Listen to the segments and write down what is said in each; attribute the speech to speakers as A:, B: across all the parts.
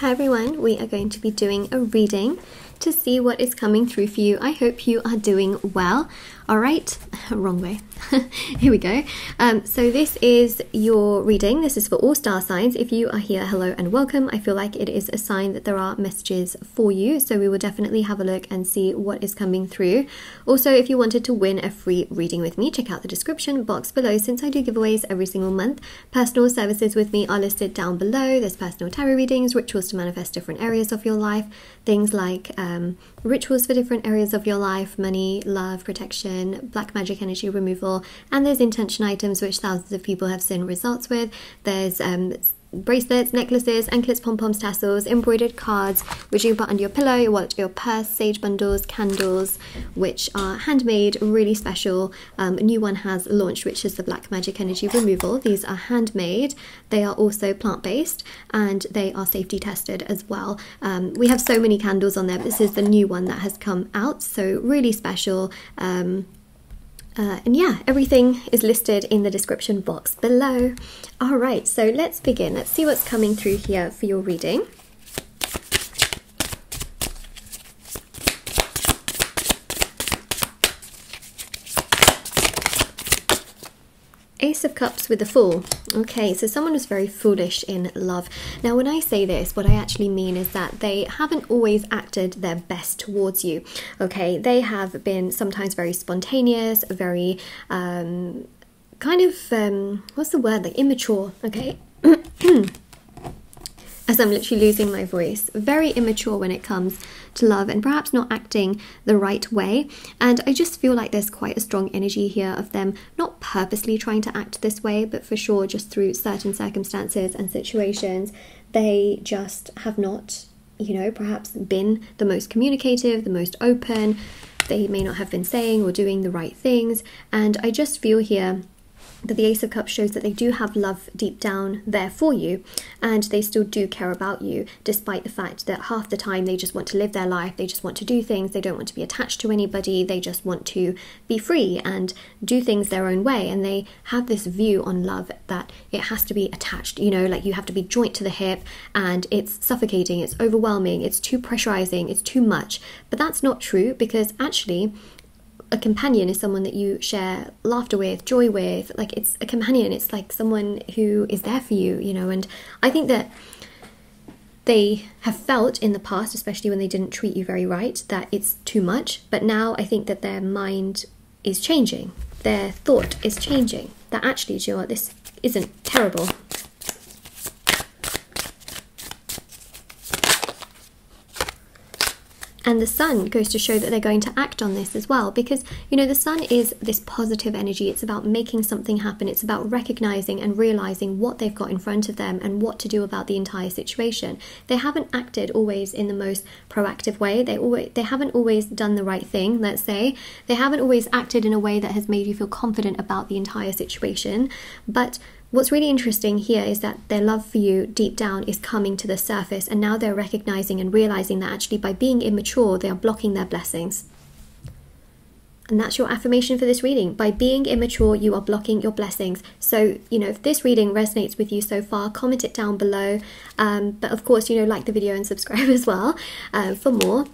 A: Hi everyone, we are going to be doing a reading to see what is coming through for you. I hope you are doing well. All right, wrong way. here we go. Um, so this is your reading. This is for all star signs. If you are here, hello and welcome. I feel like it is a sign that there are messages for you. So we will definitely have a look and see what is coming through. Also, if you wanted to win a free reading with me, check out the description box below since I do giveaways every single month. Personal services with me are listed down below. There's personal tarot readings, rituals to manifest different areas of your life, things like um, rituals for different areas of your life, money, love, protection, black magic energy removal, and there's intention items which thousands of people have seen results with. There's um, bracelets, necklaces, anklets, pom poms, tassels, embroidered cards, which you can put under your pillow, your wallet, your purse, sage bundles, candles, which are handmade, really special. Um, a new one has launched, which is the Black Magic Energy Removal. These are handmade. They are also plant based and they are safety tested as well. Um, we have so many candles on there. But this is the new one that has come out, so really special. Um, uh, and yeah, everything is listed in the description box below. All right, so let's begin. Let's see what's coming through here for your reading. Ace of Cups with the Fool. Okay, so someone was very foolish in love. Now, when I say this, what I actually mean is that they haven't always acted their best towards you. Okay, they have been sometimes very spontaneous, very um, kind of, um, what's the word, like immature. Okay. As I'm literally losing my voice, very immature when it comes to love and perhaps not acting the right way. And I just feel like there's quite a strong energy here of them not purposely trying to act this way, but for sure just through certain circumstances and situations, they just have not, you know, perhaps been the most communicative, the most open. They may not have been saying or doing the right things. And I just feel here that the Ace of Cups shows that they do have love deep down there for you and they still do care about you, despite the fact that half the time they just want to live their life, they just want to do things, they don't want to be attached to anybody, they just want to be free and do things their own way. And they have this view on love that it has to be attached, you know, like you have to be joint to the hip and it's suffocating, it's overwhelming, it's too pressurizing, it's too much. But that's not true because actually, a companion is someone that you share laughter with, joy with. Like it's a companion, it's like someone who is there for you, you know. And I think that they have felt in the past, especially when they didn't treat you very right, that it's too much. But now I think that their mind is changing, their thought is changing. That actually, what, this isn't terrible. And the sun goes to show that they're going to act on this as well because, you know, the sun is this positive energy. It's about making something happen. It's about recognizing and realizing what they've got in front of them and what to do about the entire situation. They haven't acted always in the most proactive way. They always they haven't always done the right thing, let's say. They haven't always acted in a way that has made you feel confident about the entire situation. But What's really interesting here is that their love for you deep down is coming to the surface, and now they're recognizing and realizing that actually by being immature, they are blocking their blessings. And that's your affirmation for this reading. By being immature, you are blocking your blessings. So, you know, if this reading resonates with you so far, comment it down below. Um, but of course, you know, like the video and subscribe as well uh, for more.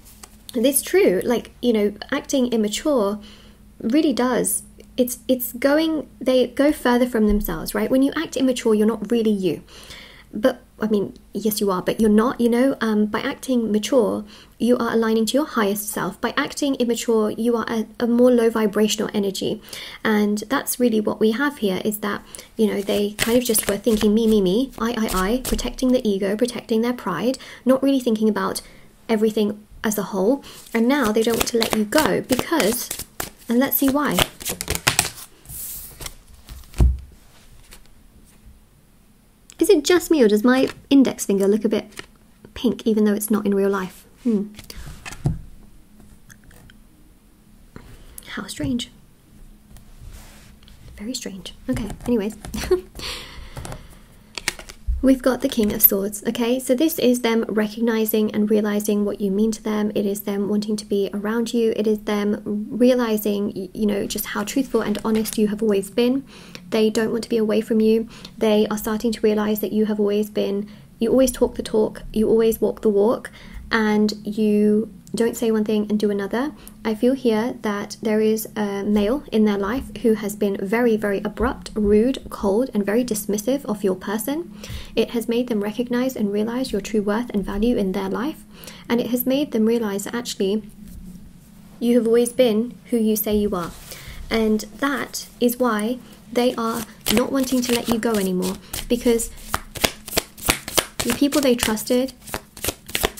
A: And it's true, like, you know, acting immature really does it's it's going they go further from themselves right? When you act immature you're not really you. But i mean yes you are but you're not you know? Um, by acting mature you are aligning to your highest self. By acting immature you are a, a more low vibrational energy. And that's really what we have here is that you know they kind of just were thinking me me me i i i protecting the ego protecting their pride not really thinking about everything as a whole. And now they don't want to let you go because and let's see why Is it just me or does my index finger look a bit pink even though it's not in real life? Hmm. How strange. Very strange. Okay, anyways. We've got the King of Swords, okay? So this is them recognizing and realizing what you mean to them. It is them wanting to be around you. It is them realizing, you know, just how truthful and honest you have always been. They don't want to be away from you. They are starting to realize that you have always been you always talk the talk, you always walk the walk, and you don't say one thing and do another. I feel here that there is a male in their life who has been very, very abrupt, rude, cold, and very dismissive of your person. It has made them recognize and realize your true worth and value in their life, and it has made them realize that actually you have always been who you say you are. And that is why they are not wanting to let you go anymore because the people they trusted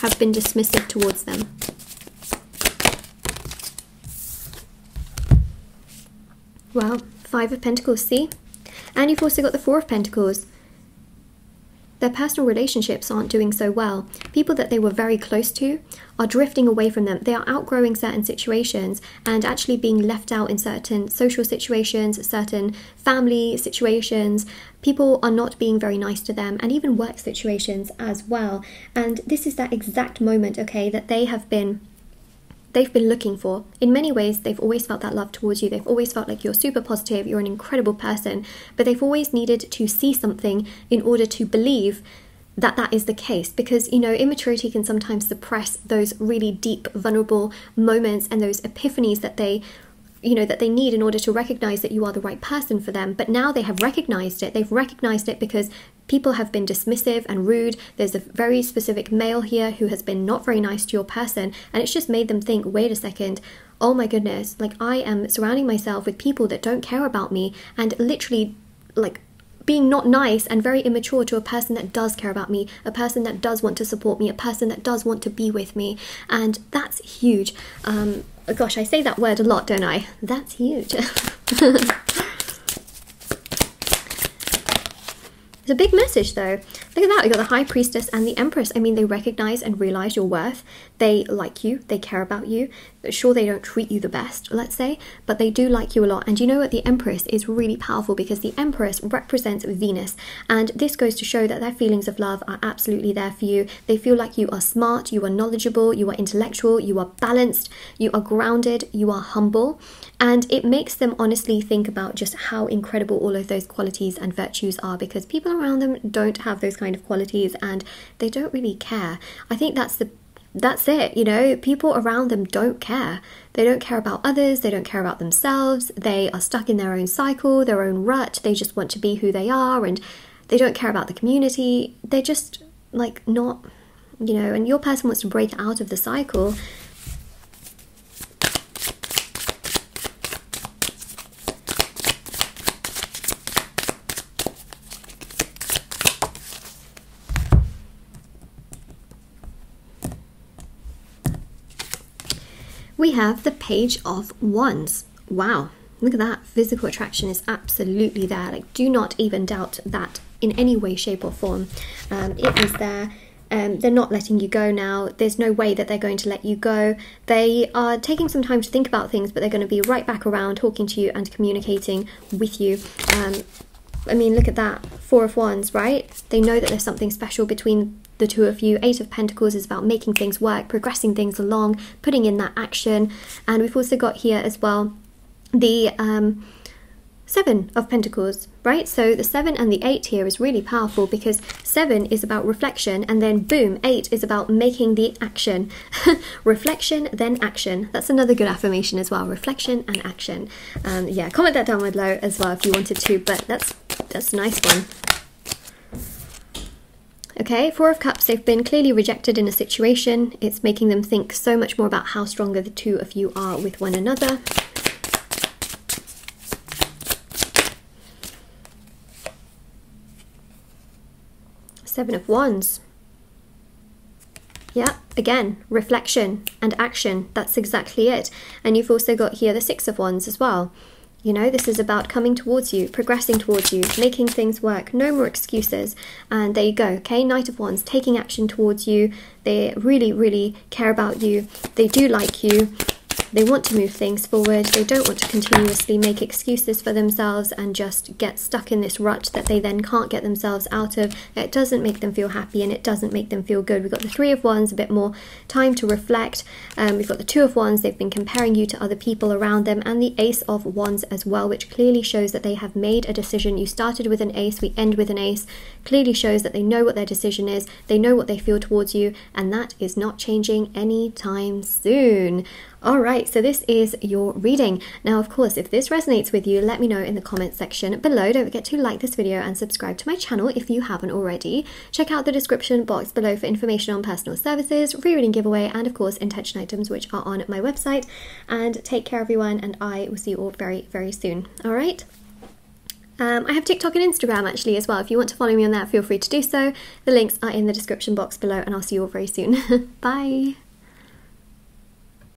A: have been dismissive towards them. Well, Five of Pentacles, see? And you've also got the Four of Pentacles. Their personal relationships aren't doing so well. People that they were very close to are drifting away from them. They are outgrowing certain situations and actually being left out in certain social situations, certain family situations. People are not being very nice to them, and even work situations as well. And this is that exact moment, okay, that they have been they've been looking for. In many ways, they've always felt that love towards you. They've always felt like you're super positive, you're an incredible person, but they've always needed to see something in order to believe that that is the case because you know immaturity can sometimes suppress those really deep vulnerable moments and those epiphanies that they you know that they need in order to recognize that you are the right person for them but now they have recognized it they've recognized it because people have been dismissive and rude there's a very specific male here who has been not very nice to your person and it's just made them think wait a second oh my goodness like i am surrounding myself with people that don't care about me and literally like being not nice and very immature to a person that does care about me, a person that does want to support me, a person that does want to be with me, and that's huge. Um, gosh, I say that word a lot, don't I? That's huge. It's a big message though. Look at that. You got the High Priestess and the Empress. I mean, they recognize and realize your worth. They like you. They care about you. Sure, they don't treat you the best, let's say, but they do like you a lot. And you know what? The Empress is really powerful because the Empress represents Venus. And this goes to show that their feelings of love are absolutely there for you. They feel like you are smart, you are knowledgeable, you are intellectual, you are balanced, you are grounded, you are humble. And it makes them honestly think about just how incredible all of those qualities and virtues are because people around them don't have those kind of qualities and they don't really care. I think that's the that's it, you know, people around them don't care. They don't care about others, they don't care about themselves, they are stuck in their own cycle, their own rut, they just want to be who they are and they don't care about the community. They're just like not, you know, and your person wants to break out of the cycle we have the Page of Wands. Wow, look at that. Physical attraction is absolutely there. Like, do not even doubt that in any way, shape, or form. Um, it is there. Um, they're not letting you go now. There's no way that they're going to let you go. They are taking some time to think about things, but they're going to be right back around talking to you and communicating with you. Um, I mean, look at that. Four of Wands, right? They know that there's something special between the two of you. Eight of Pentacles is about making things work, progressing things along, putting in that action. And we've also got here as well the um, Seven of Pentacles, right? So the seven and the eight here is really powerful because seven is about reflection, and then boom, eight is about making the action. reflection, then action. That's another good affirmation as well. Reflection and action. Um, yeah, comment that down below as well if you wanted to, but that's that's a nice one. Okay, Four of Cups, they've been clearly rejected in a situation. It's making them think so much more about how stronger the two of you are with one another. Seven of Wands. Yeah, again, reflection and action. That's exactly it. And you've also got here the Six of Wands as well. You know, this is about coming towards you, progressing towards you, making things work. No more excuses. And there you go, okay? Knight of Wands, taking action towards you. They really, really care about you. They do like you. They want to move things forward. They don't want to continuously make excuses for themselves and just get stuck in this rut that they then can't get themselves out of. It doesn't make them feel happy and it doesn't make them feel good. We've got the Three of Wands, a bit more time to reflect. Um, we've got the Two of Wands, they've been comparing you to other people around them, and the Ace of Wands as well, which clearly shows that they have made a decision. You started with an ace, we end with an ace. Clearly shows that they know what their decision is, they know what they feel towards you, and that is not changing anytime soon. All right, so this is your reading. Now, of course, if this resonates with you, let me know in the comment section below. Don't forget to like this video and subscribe to my channel if you haven't already. Check out the description box below for information on personal services, reading giveaway, and of course, intention items, which are on my website. And take care, everyone, and I will see you all very, very soon. All right? Um, I have TikTok and Instagram actually as well. If you want to follow me on that, feel free to do so. The links are in the description box below, and I'll see you all very soon. Bye.